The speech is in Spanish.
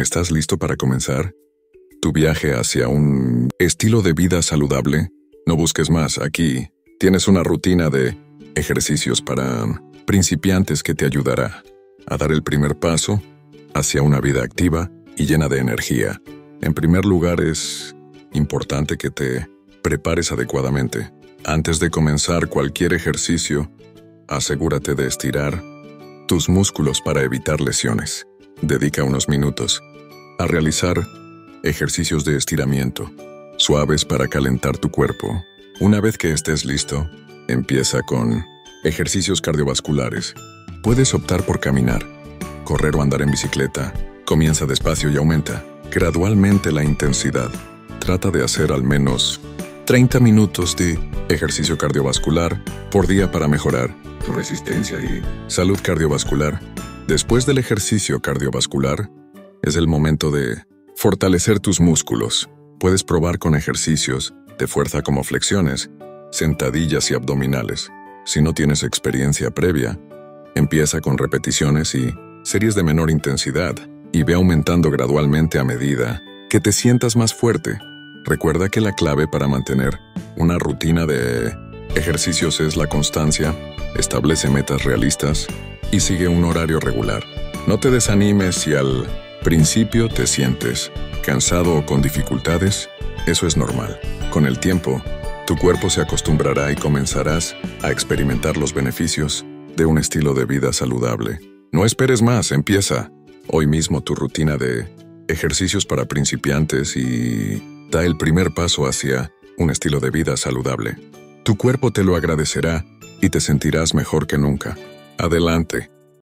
¿Estás listo para comenzar? Tu viaje hacia un estilo de vida saludable. No busques más, aquí tienes una rutina de ejercicios para principiantes que te ayudará a dar el primer paso hacia una vida activa y llena de energía. En primer lugar es importante que te prepares adecuadamente. Antes de comenzar cualquier ejercicio, asegúrate de estirar tus músculos para evitar lesiones. Dedica unos minutos a realizar ejercicios de estiramiento, suaves para calentar tu cuerpo. Una vez que estés listo, empieza con ejercicios cardiovasculares. Puedes optar por caminar, correr o andar en bicicleta. Comienza despacio y aumenta gradualmente la intensidad. Trata de hacer al menos 30 minutos de ejercicio cardiovascular por día para mejorar tu resistencia y salud cardiovascular. Después del ejercicio cardiovascular, es el momento de fortalecer tus músculos. Puedes probar con ejercicios de fuerza como flexiones, sentadillas y abdominales. Si no tienes experiencia previa, empieza con repeticiones y series de menor intensidad y ve aumentando gradualmente a medida que te sientas más fuerte. Recuerda que la clave para mantener una rutina de ejercicios es la constancia, establece metas realistas y sigue un horario regular. No te desanimes si al principio te sientes cansado o con dificultades, eso es normal. Con el tiempo, tu cuerpo se acostumbrará y comenzarás a experimentar los beneficios de un estilo de vida saludable. No esperes más, empieza hoy mismo tu rutina de ejercicios para principiantes y da el primer paso hacia un estilo de vida saludable. Tu cuerpo te lo agradecerá y te sentirás mejor que nunca. Adelante.